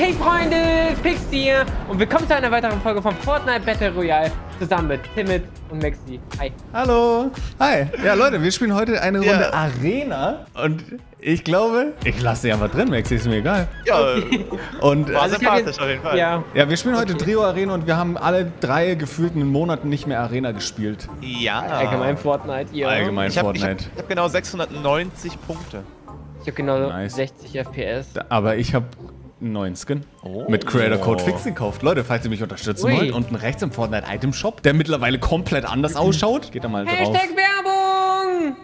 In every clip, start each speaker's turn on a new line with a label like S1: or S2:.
S1: Hey Freunde, Pix hier und willkommen zu einer weiteren Folge von Fortnite Battle Royale zusammen mit Timid und Maxi. Hi.
S2: Hallo. Hi. Ja, Leute, wir spielen heute eine
S3: Ja.
S2: Runde Arena und ich glaube, ich lasse sie einfach drin, Maxi, ist mir egal.
S3: Ja,
S2: Und
S3: war
S2: äh,
S1: hab
S3: sympathisch auf jeden Fall.
S1: Ja,
S2: ja, wir spielen heute Trio Arena und wir haben alle drei gefühlten Monaten nicht mehr Arena gespielt.
S3: Ja.
S1: allgemein Fortnite. Ja.
S2: Allgemein
S3: Ich habe hab,
S2: Fortnite.
S3: ich hab genau 690 Punkte.
S1: Ich habe genau
S2: Nice.
S1: 60 FPS.
S2: Aber ich habe einen neuen Skin
S3: Oh.
S2: mit Creator Code Fix gekauft. Leute, falls ihr mich unterstützen
S1: Ui.
S2: wollt, unten rechts im Fortnite Item Shop, der mittlerweile komplett anders ausschaut, geht da mal drauf.
S1: Hashtag Werbung!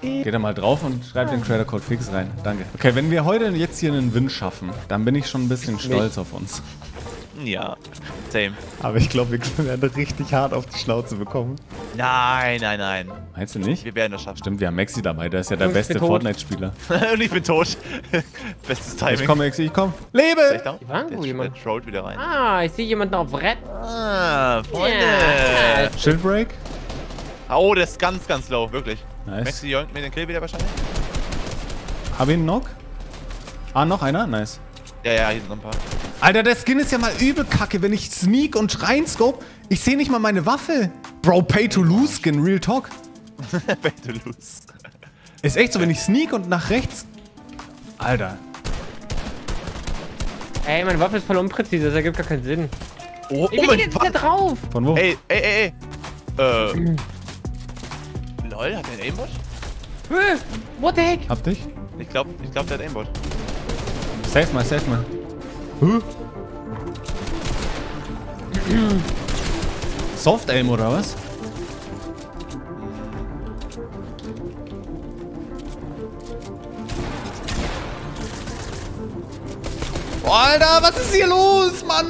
S2: Geht da mal drauf und schreibt den Creator Code Fix rein. Danke. Okay, wenn wir heute jetzt hier einen Win schaffen, dann bin ich schon ein bisschen stolz auf uns.
S3: Ja. Same.
S2: Aber ich glaube, wir werden richtig hart auf die Schnauze bekommen.
S3: Nein, nein, nein.
S2: Meinst du nicht?
S3: Wir werden das schaffen.
S2: Stimmt, wir haben Maxi dabei, der ist ja der
S1: ich
S2: beste. Fortnite-Spieler.
S3: Und ich bin tot. Bestes Timing.
S2: Ich komm, Maxi, ich komm.
S3: Ist echt
S2: Lebe!
S1: Hier war irgendwo jemand.
S3: Trollt wieder rein.
S1: Ah, ich sehe jemanden auf Red.
S3: Ah, Freunde.
S1: Ja.
S2: Shieldbreak?
S3: Oh, der ist ganz, ganz low, wirklich.
S2: Nice.
S3: Maxi joint mir den Kill wieder wahrscheinlich?
S2: Hab ich einen Knock? Ah, noch einer? Nice.
S3: Ja, ja, hier sind noch ein paar.
S2: Alter, der Skin ist ja mal übel kacke, wenn ich sneak und reinscope. Ich sehe nicht mal meine Waffe. Bro, pay to lose Skin, real talk.
S3: Back to lose.
S2: Ist echt so, wenn ich sneak und nach rechts. Alter.
S1: Ey, meine Waffe ist voll unpräzise, das ergibt gar keinen Sinn.
S3: Oh,
S1: Ich bin jetzt wieder drauf.
S2: Von wo?
S3: Ey, ey, ey, ey. Äh. Lol, hat der einen Aimbot?
S1: Äh, What the heck?
S2: Hab dich?
S3: Ich glaub, ich glaub, der hat Aimbot.
S2: Safe mal, safe mal. Huh? Soft Aim oder was? Alter, was ist hier los, Mann?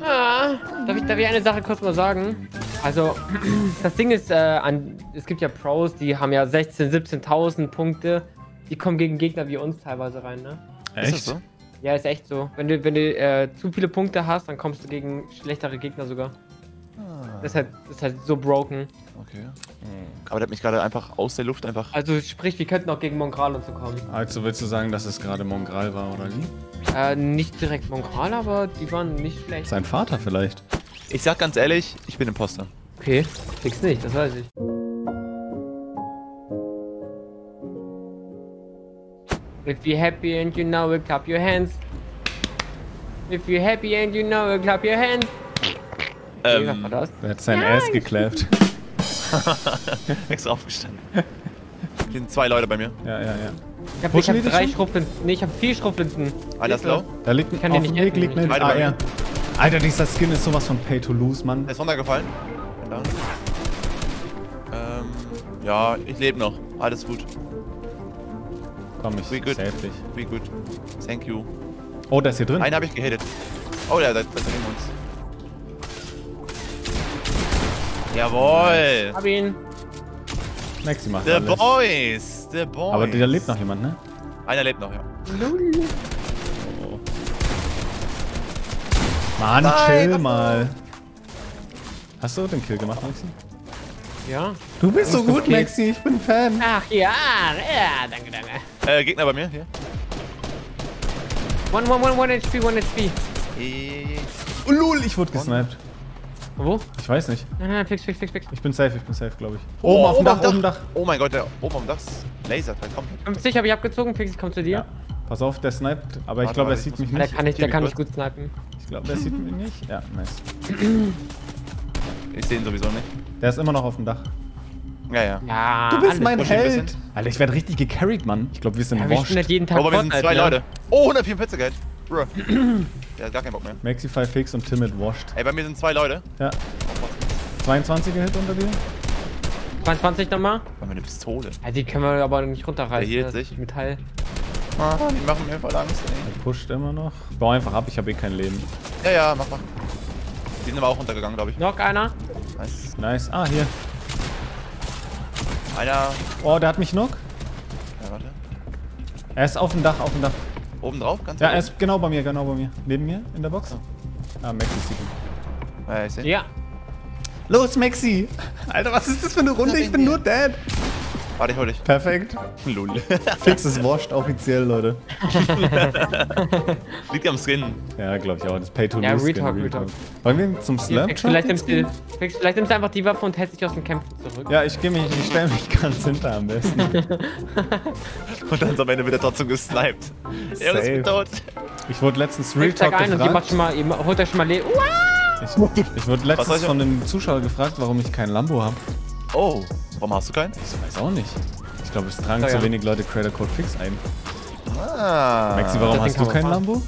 S1: Ah, darf, ich, darf ich eine Sache kurz mal sagen? Also, das Ding ist, äh, an, es gibt ja Pros, die haben ja 16.000, 17.000 Punkte. Die kommen gegen Gegner wie uns teilweise rein, ne?
S3: Ist das so?
S1: Ja, ist echt so. Wenn du, wenn du äh, zu viele Punkte hast, dann kommst du gegen schlechtere Gegner sogar. Das ist halt, das ist halt so broken.
S3: Okay. Aber der hat mich gerade einfach aus der Luft einfach.
S1: Also sprich, wir könnten auch gegen Mongral und so kommen.
S2: Also willst du sagen, dass es gerade Mongral war oder wie?
S1: Äh, nicht direkt Mongral, aber die waren nicht schlecht.
S2: Sein Vater vielleicht.
S3: Ich sag ganz ehrlich, ich bin Imposter.
S1: Okay, fix nicht, das weiß ich. If you're happy and you know it, clap your hands. If you're happy and you know it, clap your hands.
S3: Ähm,
S1: das?
S2: Er hat sein Ass geklappt.
S3: extra aufgestanden. Hier sind zwei Leute bei mir.
S2: Ja, ja, ja.
S1: Ich hab, ich hab drei
S2: schon?
S1: Schrotflinten. Nee, ich hab vier Schrotflinten.
S3: Einer ist low.
S2: Da liegt ein auf
S1: nicht
S2: dem Weg liegt ein AR.
S3: mir.
S2: Alter, dieser Skin ist sowas von Pay to Lose, Mann.
S3: Der ist runtergefallen. Ähm, ja, ich lebe noch. Alles gut.
S2: Komm, ich
S3: We good.
S2: save dich.
S3: Wie gut. Thank you.
S2: Oh, der ist hier drin.
S3: Einen habe ich gehittet. Oh ja, da da sind uns. Jawohl.
S1: Hab ihn.
S2: Maxi macht
S3: The
S2: alles.
S3: Boys. The Boys.
S2: Aber da lebt noch jemand, ne?
S3: Einer lebt noch, ja.
S2: Mann,
S3: Nein,
S2: chill mal. Hast du den Kill gemacht, Maxi?
S1: Ja.
S2: Du bist so gut,
S1: okay.
S2: Maxi. Ich bin Fan.
S1: Ach ja, ja, danke, danke.
S3: Äh, Gegner bei mir, hier.
S1: One, one, one, one HP, one HP.
S3: Äh,
S2: Oh, lol, ich wurde gesniped.
S1: Wo?
S2: Ich weiß nicht.
S1: Nein, nein, fix, fix, fix, fix.
S2: Ich bin safe, ich bin safe, glaube ich. Oben auf dem Dach, oben Dach.
S3: Oh mein Gott, der oben am Dach ist lasert halt komplett.
S1: 50 habe ich abgezogen, Fix, ich komm zu dir.
S2: Ja. Pass auf, der sniped. Aber ich glaube, er sieht
S3: ich
S2: mich
S3: muss-
S1: Der
S2: nicht.
S1: kann nicht, der kann
S3: mich
S1: nicht gut snipen.
S2: Ich glaube, der sieht mich nicht. Ja, nice.
S3: Ich sehe ihn sowieso nicht.
S2: Der ist immer noch auf dem Dach.
S3: Ja, ja.
S1: Ja,
S2: Du bist
S1: alles
S2: mein Held.
S3: bisschen.
S2: Alter, ich werde richtig gecarried, Mann. Ich glaube, wir sind
S1: Ja, wir halt jeden Tag
S3: Oh, aber wir sind zwei
S1: ne?
S3: Leute. Oh, 144 Geld. Bro. Der hat gar keinen Bock mehr.
S2: Maxi 5 Fix und Timid washed.
S3: Ey, bei mir sind zwei Leute.
S2: Ja. 22 Hit unter dir.
S1: 22 nochmal.
S3: Bei mir eine Pistole.
S1: Ja, die können wir aber nicht runterreißen.
S3: Der hielt
S1: das
S3: sich.
S1: Metall.
S3: Ah, die machen mir voll Angst, ey.
S2: Er pusht immer noch. Ich bau einfach ab, ich habe eh kein Leben.
S3: Ja, ja, mach mal. Die sind aber auch runtergegangen, glaube ich.
S1: Noch einer.
S3: Nice.
S2: Nice. Ah, hier.
S3: Einer.
S2: Oh, der hat mich knock.
S3: Ja, warte.
S2: Er ist auf dem Dach, auf dem Dach.
S3: Oben drauf, ganz
S2: Ja,
S3: oben.
S2: er ist genau bei mir, genau bei mir. Neben mir in der Box. Ah, Maxi sieht ihn.
S3: Ja, ich seh.
S1: Ja.
S2: Los, Maxi! Alter, was ist das für eine Runde? Ich bin nur dead.
S3: Warte, ich hol dich.
S2: Perfekt.
S3: Lul.
S2: Fix ist washed offiziell, Leute.
S3: Liegt am Skin.
S2: Ja, glaube ich auch. Das Pay to
S1: Ja. Retalk,
S2: Skin,
S1: Retalk.
S2: Wollen wir zum Slam
S1: Fix, vielleicht, nimmst du, Fix, vielleicht nimmst du einfach die Waffe und hältst dich aus den Kämpfen zurück.
S2: Ja, ich gehe mich, ich stelle mich ganz hinter am besten.
S3: Und dann ist am Ende wieder trotzdem gesniped. Er ist tot.
S2: Ich wurde letztens Retalk
S1: ein und die macht
S2: gefragt.
S1: schon mal, ihr holt euch schon mal Le!
S2: Ich, ich wurde letztens von einem Zuschauer gefragt, warum ich kein Lambo habe.
S3: Oh, warum hast du keinen?
S2: Ich weiß auch nicht. Ich glaube, es tragen
S1: Ja,
S2: zu
S1: ja.
S2: wenig Leute Creator Code Fix ein.
S3: Ah.
S2: Maxi, warum
S1: das
S2: hast du
S1: kann
S2: kein
S1: man
S2: Lambo?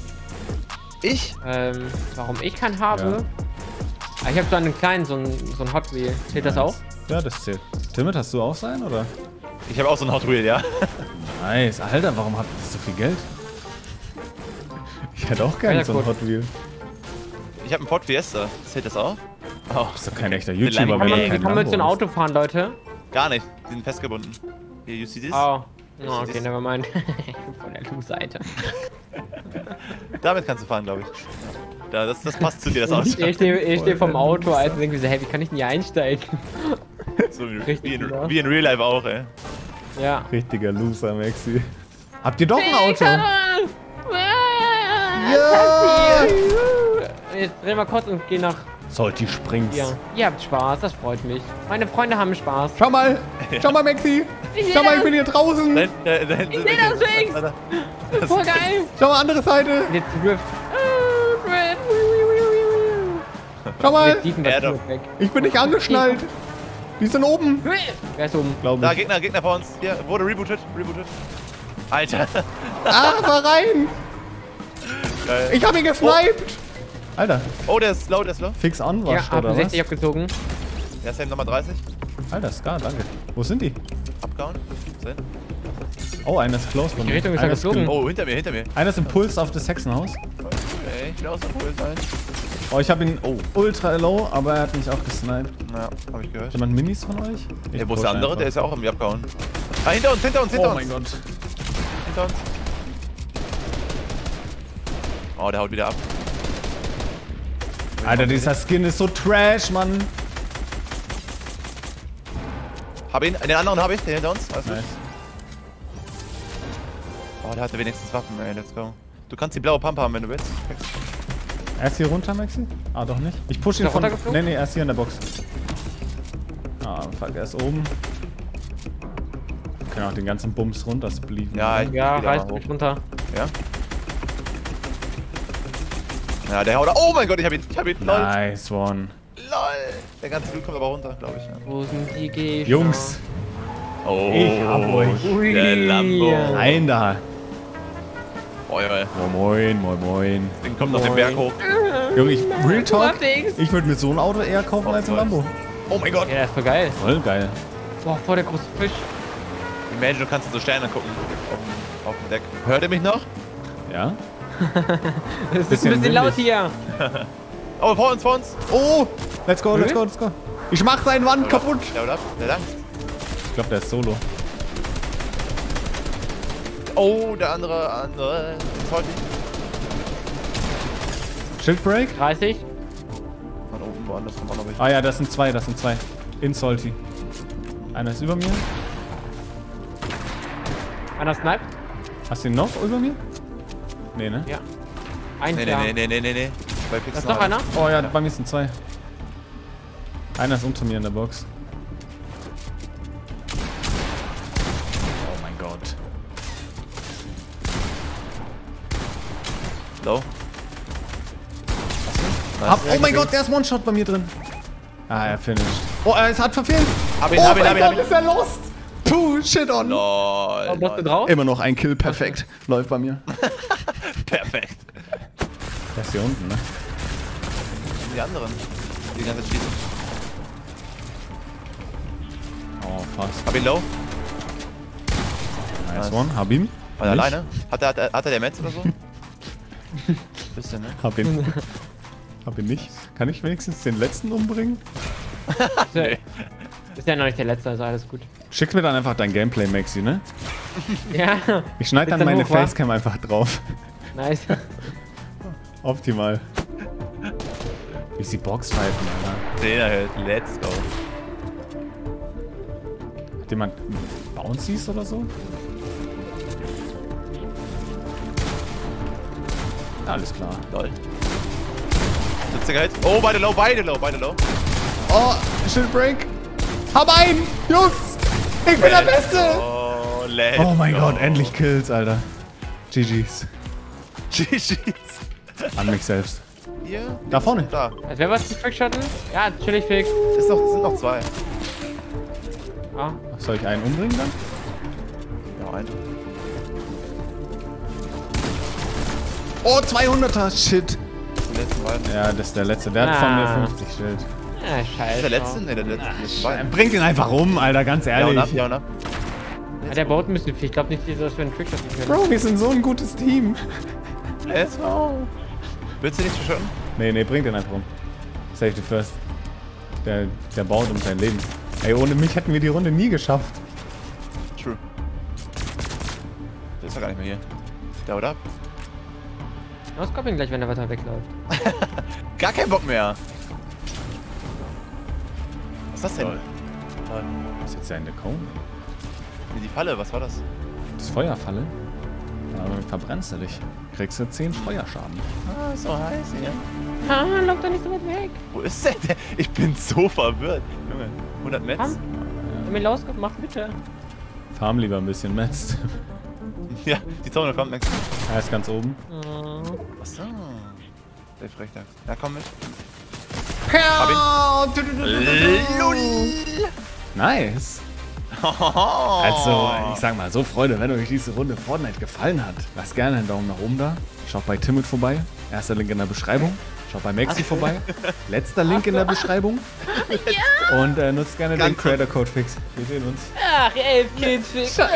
S3: Ich?
S1: Ähm, warum ich keinen habe? Ah, Ich habe so einen kleinen, so einen, so einen Hot Wheel. Zählt das auch?
S2: Ja, das zählt. Timid, hast du auch sein, oder?
S3: Ich habe auch so ein Hot Wheel, ja.
S2: Nice. Alter, warum habt ihr so viel Geld? Ich hätte auch gerne
S1: Ja,
S2: so ein
S1: gut.
S2: Hot Wheel.
S3: Ich habe einen Ford Fiesta. Zählt das auch? Oh,
S2: Ist doch kein echter YouTuber, wenn
S1: man,
S2: kein
S1: kann man mit so ein
S2: Lambo
S1: Auto fahren, Leute?
S3: Gar nicht. Die sind festgebunden. Hier, you see this?
S1: Oh. Oh, okay, never mind. Von der Lu-Seite.
S3: Damit kannst du fahren, glaube ich. Da, das, das passt zu dir, das Auto.
S1: Ich stehe ich steh vom Auto, also denke ich so, hey, wie kann ich denn hier einsteigen?
S3: So wie,
S1: Richtig,
S3: wie, in, wie in Real Life auch, ey.
S1: Ja.
S2: Richtiger Loser, Maxi. Habt ihr doch ein Auto?
S1: Ja! Jetzt drehen wir kurz und gehen nach
S2: Salty Springs.
S1: hier. Ihr habt Spaß, das freut mich. Meine Freunde haben Spaß.
S2: Schau mal! Schau mal, Maxi! Schau mal, ich bin hier draußen!
S3: Da, da, da, ich
S1: seh das Fix. Voll geil!
S2: Schau mal, andere Seite!
S1: Jetzt Drift.
S2: Schau mal!
S1: Das
S3: Ja.
S2: Ich bin nicht angeschnallt! Die sind oben!
S1: Wer ist oben?
S2: Glaube
S3: Da,
S2: ich.
S3: Gegner, Gegner vor uns. Hier, wurde rebootet, rebootet. Alter.
S2: Ah, fahr rein!
S3: Geil.
S2: Ich hab ihn gesniped! Alter,
S3: Oh, der ist low, der ist low.
S2: fix
S1: Ja,
S2: anwascht,
S1: hab
S2: oder was?
S1: 60 abgezogen.
S3: Der ist Nummer 30.
S2: Alter, Scar, danke. Wo sind die?
S3: Abgehauen. Sehen.
S2: Oh, einer ist close von
S1: Die
S2: mir.
S1: Richtung ist
S2: Einer
S1: er geflogen.
S3: Oh, hinter mir, hinter mir.
S2: Einer ist im Puls auf das Hexenhaus.
S3: Okay, ich will auch so cool sein.
S2: Oh, ich habe ihn ultra low, aber er hat mich auch gesniped.
S3: Ja, hab ich gehört.
S2: Jemand Minis von euch? Ich
S3: Ey, wo ist der andere?
S2: einfach.
S3: Der ist ja auch irgendwie abgehauen. Ah, hinter uns, hinter uns, hinter
S2: Oh
S3: uns.
S2: mein Gott.
S3: Hinter uns. Oh, der haut wieder ab.
S2: Alter, dieser Skin ist so trash, Mann.
S3: Hab ihn, den anderen habe ich, den hinter uns. Alles gut.
S2: Nice.
S3: Oh, der hatte wenigstens Waffen, ey, let's go. Du kannst die blaue Pump haben, wenn du willst.
S2: Er ist hier runter, Maxi? Ah, doch nicht. Ich push ihn von... Nee, nee, er ist hier in der Box. Ah, fuck, er ist oben. Wir können auch den ganzen Bums runter splieven.
S3: Ja, ich
S1: Ja, reißt mich runter.
S3: Ja? Ja, der haut. Oh mein Gott, ich hab ihn. Ich hab ihn. Lol.
S2: Nice one.
S3: Lol. Der ganze Loot kommt aber runter, glaube ich. Ja.
S1: Wo sind die Gegner?
S2: Jungs,
S3: Oh,
S2: Ich hab euch.
S1: Ui.
S3: Der Lambo.
S2: rein da.
S3: Oh.
S2: Moin, moin, moin, moin.
S3: Den kommt noch den. Berg hoch.
S2: Junge, ich... Real Talk? Ich würde mir so ein Auto eher kaufen als ein Lambo.
S3: Oh mein Gott.
S1: Ja, das ist voll geil.
S2: Voll geil.
S1: Boah, voll der große Fisch.
S3: Imagine, du kannst so Sterne gucken auf dem, auf dem Deck. Hört ihr mich noch?
S2: Ja?
S1: Es ist ein bisschen laut
S2: windig.
S1: hier.
S3: Oh, vor uns, vor uns.
S2: Oh! Let's go, let's go, let's go. Ich mach seine Wand kaputt.
S3: Der. Der dankt.
S2: Ich glaube, der ist solo.
S3: Oh, der andere, andere. Sorry.
S2: Schildbreak?
S1: 30.
S3: Von oben woanders kommt auch noch welche.
S2: Ah ja, das sind zwei, das sind zwei. In Salty. Einer ist über mir.
S1: Einer sniped.
S2: Hast du ihn noch über mir? Nee, ne?
S1: Ja. Ein
S3: Nee, nee, nee, nee, nee, nee. Bei
S1: Da ist noch einer.
S2: Oh ja, bei mir sind zwei. Einer ist unter mir in der Box. Oh mein Gott.
S3: Low.
S2: Hab, oh mein Gott, der ist One-Shot bei mir drin. Ah, er finished. Oh, er ist- hat verfehlt.
S3: Hab ihn,
S2: oh
S3: hab ihn,
S2: mein
S3: hab ihn, hab
S2: Gott,
S3: ihn.
S2: ist er lost. Puh, shit on.
S3: Lol. Lol.
S2: Immer noch ein Kill, perfekt. Läuft bei mir.
S3: Perfekt.
S2: Der ist hier unten, ne?
S3: Die anderen. Die ganze Zeit schießen.
S2: Oh, fast.
S3: Hab ihn low.
S2: Nice
S3: Nice.
S2: one. Hab ihn.
S3: War er
S2: Nicht.
S3: alleine? Hat er, hat, er, hat er der Metz oder so? Bisschen, ne?
S2: Hab ihn. Hab ihn nicht. Kann ich wenigstens den letzten umbringen?
S1: Ja- Ist ja noch nicht der letzte, also alles gut.
S2: Schick mir dann einfach dein Gameplay, Maxi, ne?
S1: Ja,
S2: Ich schneide dann meine
S1: hoch?
S2: Facecam einfach drauf.
S1: Nice.
S2: Optimal. Wie sie Boxpfeifen, Alter.
S3: Den erhält. Let's go.
S2: Hat jemand Bouncies oder so? Alles klar.
S3: Lol. Sitzt der Oh, beide low, beide low, beide low.
S2: Oh, Shield Break. Hab einen! Jungs! Ich bin der Beste!
S3: Oh, let's
S2: Oh mein
S3: go.
S2: Gott, endlich Kills, Alter. GG's.
S3: GG's.
S2: An mich selbst.
S3: Hier?
S2: Da vorne.
S3: Da.
S1: Also wer was zu Trickshotten? Ja, chillig fix.
S3: Ist noch, sind noch zwei.
S1: Ja.
S2: Soll ich einen umbringen dann?
S3: Ja, ein.
S2: Oh, 200er, shit. Ja, das ist der letzte. Der hat von mir
S1: Ah.
S2: 50 Schild.
S1: Ah,
S3: Ist
S1: scheiße.
S3: der letzte? Ne, der letzte.
S2: Bringt ihn einfach um, Alter, ganz
S3: Ja und ab,
S2: ehrlich.
S3: ja und ab.
S1: Ja, der baut ein bisschen viel. Ich glaube nicht, dass wir einen Trickshotten können.
S2: Bro, wir sind so ein gutes Team.
S3: Let's go. Willst du nicht verschotten?
S2: Nee, nee, bringt ihn einfach um. Safety first. Der, der baut um sein Leben. Ey, ohne mich hätten wir die Runde nie geschafft.
S3: True. Der ist doch gar nicht mehr hier. Der haut ab.
S1: Ja, Scorp ihn gleich, wenn er weiter wegläuft.
S3: Gar keinen Bock mehr. Was ist das denn?
S2: Toll. Was ist jetzt der Cone?
S3: Nee, Die Falle, was war das?
S2: Das Feuerfalle? Damit verbrennst du dich. Kriegst du 10 Feuerschaden.
S3: Ah, so heiß hier.
S1: Ah, lauf doch nicht so weit weg.
S3: Wo ist der denn? Ich bin so verwirrt. Junge, 100 Metz?
S1: Komm. Wenn mir loskommt, mach bitte.
S2: Farm lieber ein bisschen Metzt.
S3: Ja, die Zone kommt, Max.
S2: Er ist ganz oben.
S1: Oh.
S3: Achso. Der Frechdachs. Ja, komm mit.
S2: Nice. Also, ich sag mal, so Freunde, wenn euch diese Runde Fortnite gefallen hat, lasst gerne einen Daumen nach oben da. Schaut bei Timid vorbei. Erster Link in der Beschreibung. Schaut bei Maxi vorbei. Letzter Link in der Beschreibung. Und äh, nutzt gerne den
S3: Ganz
S2: Creator Code Fix. Wir sehen uns.
S1: Ach, elf fix.
S3: Scheiße.